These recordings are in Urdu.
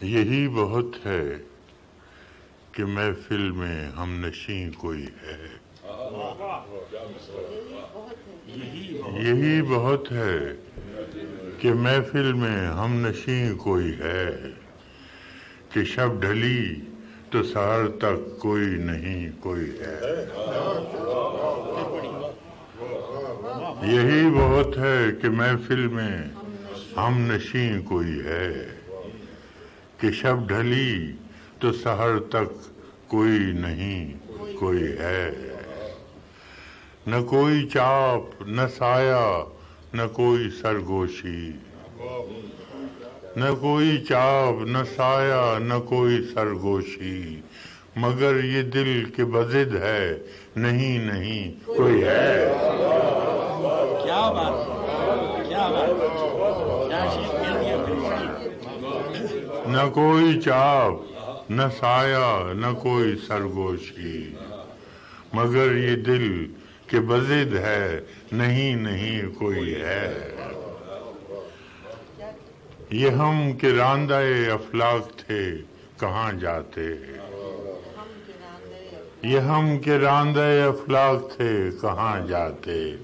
یہی بہت ہے کہ محفل میں ہم نشیں کوئی ہے۔ یہی بہت ہے کہ محفل میں ہم نشیں کوئی ہے۔ کہ شب ڈھلی تو سہر تک کوئی نہیں کوئی ہے۔ یہی بہت ہے کہ محفل میں ہم نشیں کوئی ہے۔ کہ شب ڈھلی تو سہر تک کوئی نہیں، کوئی ہے۔ نہ کوئی چاپ، نہ سایہ، نہ کوئی سرگوشی۔ نہ کوئی چاپ، نہ سایہ، نہ کوئی سرگوشی۔ مگر یہ دل کے بزد ہے، نہیں نہیں، کوئی ہے۔ کیا بات کیا بات کیا شیخ کہہ دیا پھر نہ کوئی چاپ، نہ سایہ، نہ کوئی سرگوشی۔ مگر یہ دل کے بزد ہے، نہیں نہیں کوئی ہے۔ یہ ہم کے راندہ افلاق تھے، کہاں جاتے؟ یہ ہم کے راندہ افلاق تھے، کہاں جاتے؟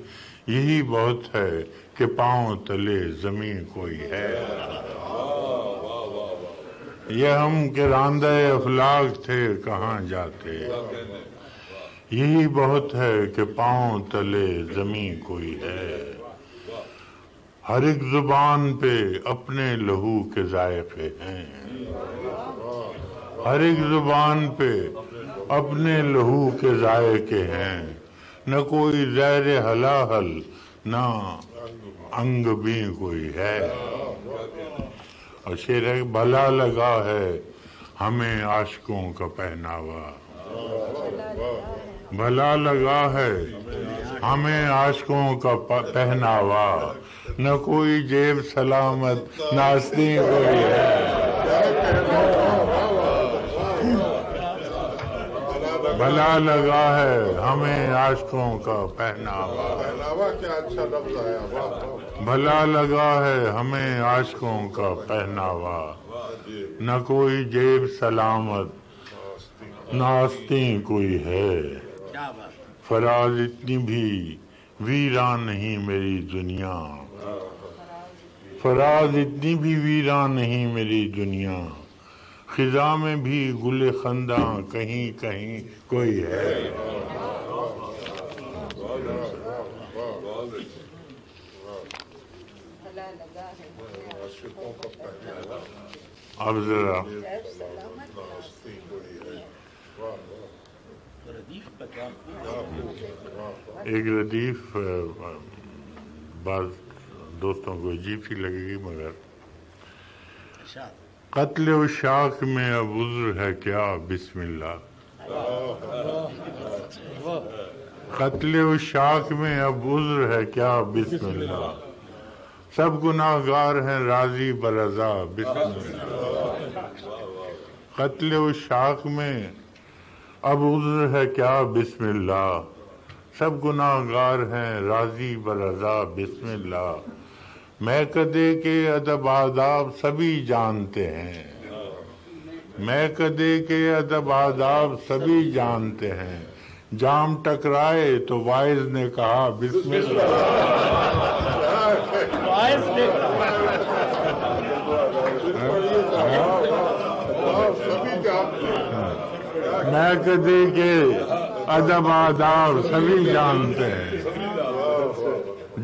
یہی بہت ہے کہ پاؤں تلے زمین کوئی ہے۔ یہ ہم کے راندہ افلاق تھے، کہاں جاتے؟ یہی بہت ہے کہ پاؤں تلے زمین کوئی ہے۔ ہر ایک زبان پہ اپنے لہو کے ذائقے ہیں۔ ہر ایک زبان پہ اپنے لہو کے ذائقے ہیں۔ نہ کوئی زہر حلاحل نہ انگ بھی کوئی ہے۔ اور شیر ہے بھلا لگا ہے ہمیں عاشقوں کا پہناوا۔ بھلا لگا ہے ہمیں عاشقوں کا پہناوا۔ نہ کوئی جیب سلامت ناستی کوئی ہے۔ بھلا لگا ہے ہمیں عاشقوں کا پہناوا۔ پہناوا کیا اچھا لفظ آیا واہ واہ۔ بھلا لگا ہے ہمیں عاشقوں کا پہناوا۔ نہ کوئی جیب سلامت نہ آستین کوئی ہے۔ کیا بات۔ فراز اتنی بھی ویران نہیں میری دنیا۔ فراز اتنی بھی ویران نہیں میری دنیا۔ خزاں میں بھی گل خنداں کہیں کہیں کوئی ہے۔ اب ذرا۔ ایک ردیف، بعض دوستوں کو عجیب سی لگے گی، مگر قتل و شاخ میں اب عذر ہے کیا؟ بسم اللہ۔ قتل و شاخ میں اب عذر ہے کیا؟ بسم اللہ۔ سب گناہ گار ہیں، راضی برضا بسم اللہ۔ قتل و شاخ میں اب عذر ہے کیا؟ بسم اللہ۔ سب گناہ گار ہیں، راضی برضا بسم اللہ۔ میں کدے کے ادب آداب سبھی جانتے ہیں۔ میں کدے کے ادب آداب سبھی جانتے ہیں۔ جام ٹکرائے تو وائز نے کہا، بسم اللہ۔ باعث کے ادب آداب سبھی جانتے ہیں۔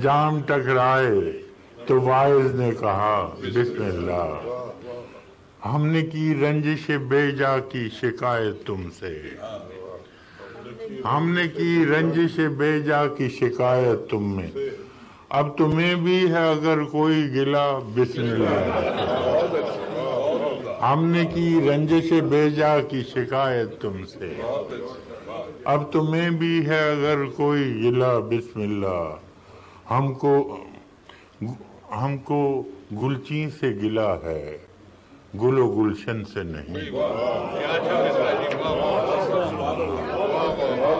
جام ٹکرائے تو وائز نے کہا، بسم اللہ۔ ہم نے کی رنجش بیجا کی شکایت تم سے۔ ہم نے کی رنجش بیجا کی شکایت تم میں۔ اب تمہیں بھی ہے اگر کوئی گلا بسم اللہ۔ ہم نے کی رنجش بیجا کی شکایت تم سے۔ اب تمہیں بھی ہے اگر کوئی گلا بسم اللہ۔ ہم کو ہم کو گلچین سے گلا ہے گل و گلشن سے نہیں۔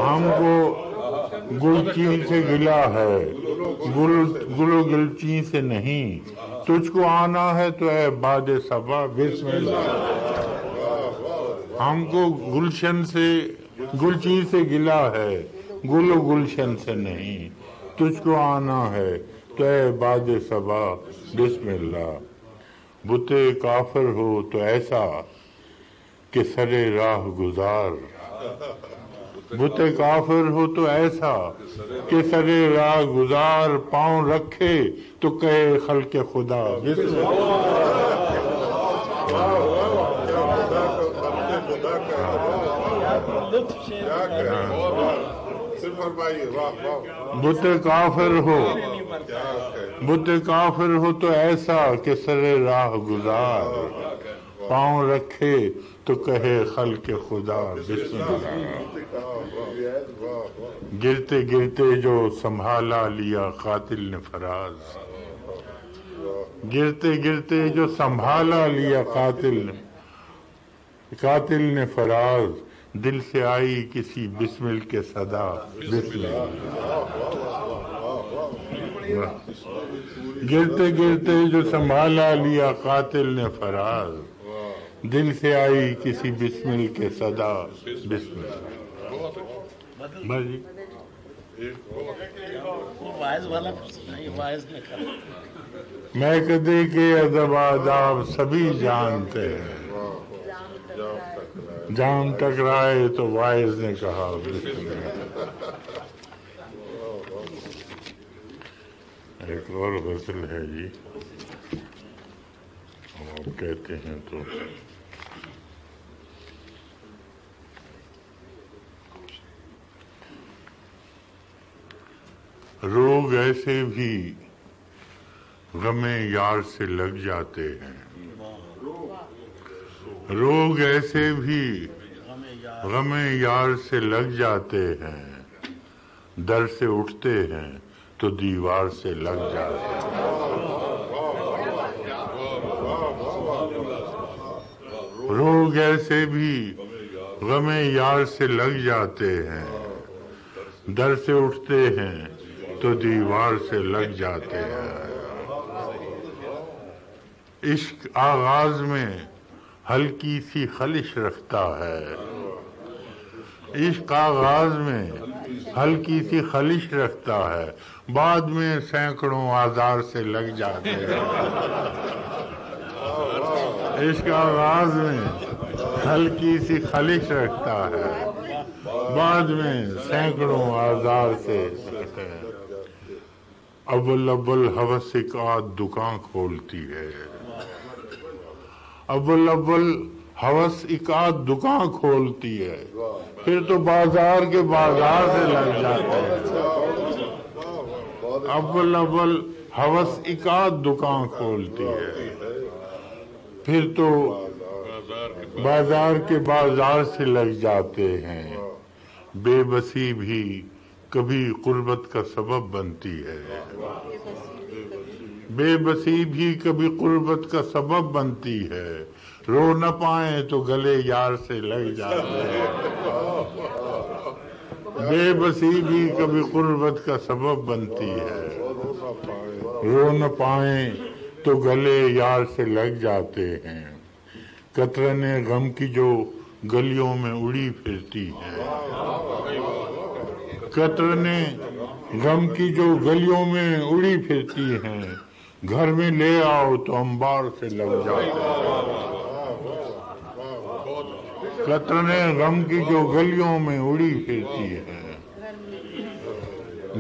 ہم کو گلچین سے گلا ہے، گل گل و گلچین سے نہیں۔ تجھ کو آنا ہے تو اے باد صبا، بسم اللہ۔ ہم کو گلشن سے گلچی سے گلا ہے گل و گلشن سے نہیں۔ تجھ کو آنا ہے تو اے باد صبا، بسم اللہ۔ بتے کافر ہو تو ایسا کہ سرے راہ گزار۔ بتے کافر ہو تو ایسا کہ سرے راہ گزار، پاؤں رکھے تو کہے خلق خدا۔ بسم اللہ لطف شیر کیا کہے بت کافر ہو۔ بت کافر ہو تو ایسا کہ سرے راہ گزار۔ پاؤں رکھے تو کہے خلق خدا، بسم اللہ۔ گرتے گرتے جو سنبھالا لیا قاتل نے فراز۔ گرتے گرتے جو سنبھالا لیا قاتل نے قاتل نے فراز۔ دل سے آئی کسی بسمل کے صدا، بسم گرتے گرتے جو سنبھالا لیا، قاتل نے فراز۔ دل سے آئی کسی بسمل کے صدا، بسم جی۔ میں کدے کے ادب آداب سبھی جانتے ہیں۔ جان ٹکرائے تو وائز نے کہا ایک اور غزل ہے جی۔ ہم آپ کہتے ہیں تو۔ روگ ایسے بھی غم یار سے لگ جاتے ہیں۔ روگ ایسے بھی غم یار سے لگ جاتے ہیں۔ در سے اٹھتے ہیں تو دیوار سے لگ جاتے ہیں۔ روگ ایسے بھی غم یار سے لگ جاتے ہیں۔ در سے اٹھتے ہیں تو دیوار سے لگ جاتے ہیں۔ عشق آغاز میں ہلکی سی خلش رکھتا ہے۔ عشق آغاز میں ہلکی سی خلش رکھتا ہے۔ بعد میں سینکڑوں آزار سے لگ جاتے ہیں۔ عشق آغاز میں ہلکی سی خلش رکھتا ہے۔ بعد میں سینکڑوں آزار سے ابل ابل حوث ایک آدھ دکان کھولتی ہے۔ ابل ابل حوث ایک آدھ دکان کھولتی ہے۔ پھر تو بازار کے بازار سے لگ جاتا ہے۔ ابل ابل حوث ایک آدھ دکان کھولتی ہے۔ پھر تو بازار کے بازار سے لگ جاتے ہیں۔ بے بسی بھی کبھی قربت کا سبب بنتی ہے۔ بے بسی بھی کبھی قربت کا سبب بنتی ہے۔ رو نہ پائیں تو گلے یار سے لگ جاتے ہیں۔ بے بسی بھی کبھی قربت کا سبب بنتی ہے۔ رو نہ پائیں تو گلے یار سے لگ جاتے ہیں۔ قطرن غم کی جو گلیوں میں اڑی پھرتی ہے قطرن غم کی جو گلیوں میں اڑی پھرتی ہیں۔ گھر میں لے آؤ تو انبار سے لگ جاتے غم کی جو گلیوں میں اڑی پھرتی ہے۔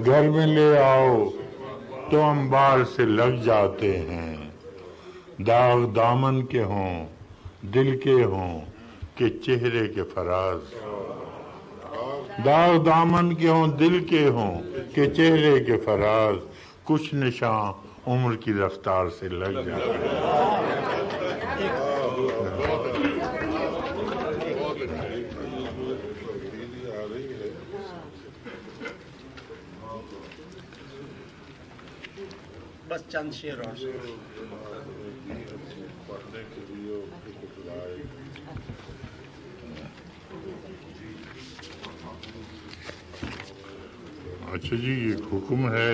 گھر میں لے آؤ تو انبار سے لگ جاتے ہیں۔ داغ دامن کے ہوں، دل کے ہوں، کہ چہرے کے فراز۔ داغ دامن کے ہوں، دل کے ہوں، کہ چہرے کے فراز۔ کچھ نشان عمر کی رفتار سے لگ ہیں بس چند شیر اور۔ اچھا جی ایک حکم ہے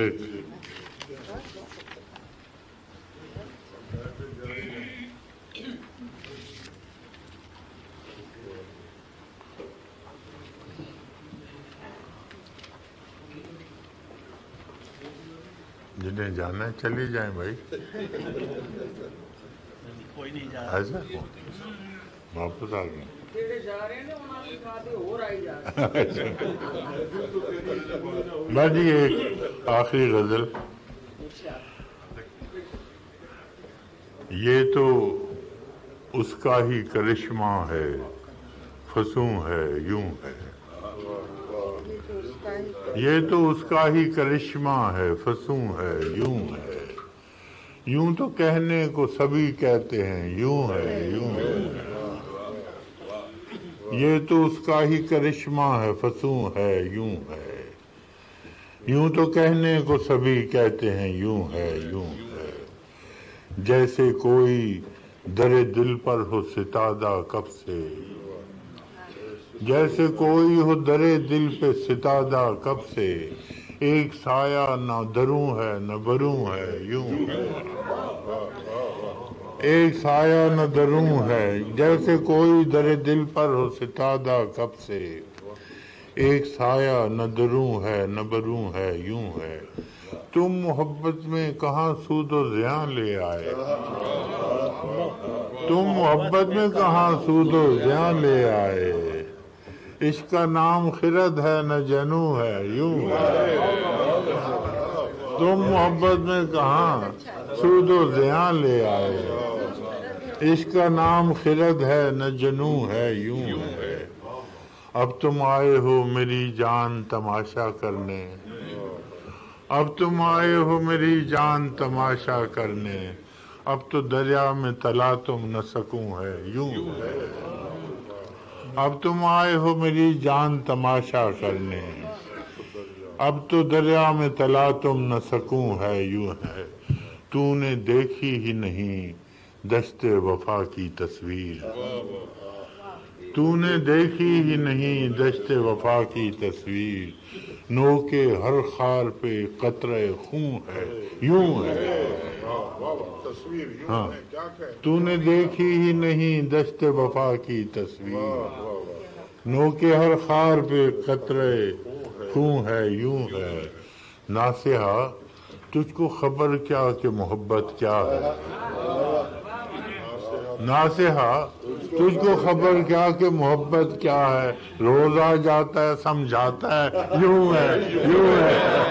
جنہیں جانا ہے چلی جائیں بھائی۔ ایسا واپس آ گئے۔ میں جی ایک آخری غزل۔ یہ تو اس کا ہی کرشمہ ہے فسوں ہے یوں ہے۔ یہ تو اس کا ہی کرشمہ ہے، فسوں ہے، یوں ہے۔ یوں تو کہنے کو سبھی کہتے ہیں، یوں ہے یوں ہے۔ یہ تو اس کا ہی کرشمہ ہے، فسوں ہے، یوں ہے۔ یوں تو کہنے کو سبھی کہتے ہیں، یوں ہے یوں ہے۔ جیسے کوئی در دل پر ہو ستادہ کب سے۔ جیسے کوئی ہو در دل پہ ستادہ کب سے، ایک سایہ نہ دروں ہے، نہ بروں ہے، یوں۔ ہے ایک سایہ نہ دروں ہے، جیسے کوئی در دل پر ہو ستادہ کب سے۔ ایک سایہ نہ دروں ہے، نہ بروں ہے، یوں ہے۔ تم محبت میں کہاں سود و زیاں لے آئے؟ تم محبت میں کہاں سود و زیاں لے آئے؟ عشق کا نام خرد ہے، نہ جنو ہے، یوں ہے۔ تم محبت میں کہاں سود و زیاں لے آئے؟ عشق کا نام خرد ہے، نہ جنو ہے، یوں ہے۔ اب تم آئے ہو میری جان تماشا کرنے۔ اب تم آئے ہو میری جان تماشا کرنے۔ اب تو دریا میں تلا تم نہ سکوں ہے، یوں ہے۔ اب تم آئے ہو میری جان تماشا کرنے۔ اب تو دریا میں تلا تم نہ سکوں ہے یوں ہے۔ تو نے دیکھی ہی نہیں دشت وفا کی تصویر۔ تو نے دیکھی ہی نہیں دشت وفا کی تصویر۔ نو کے ہر خار پہ قطرے خون ہے، یوں ہے۔ ہاں۔ تو نے دیکھی ہی نہیں دشت وفا کی تصویر۔ نو کے ہر خار پہ قطرے خون ہے، یوں ہے۔ ناسیہ تجھ کو خبر کیا کہ محبت کیا ہے؟ ناسیہ تجھ کو خبر کیا کہ محبت کیا ہے؟ روزہ جاتا ہے، سمجھاتا ہے، یوں ہے یوں ہے۔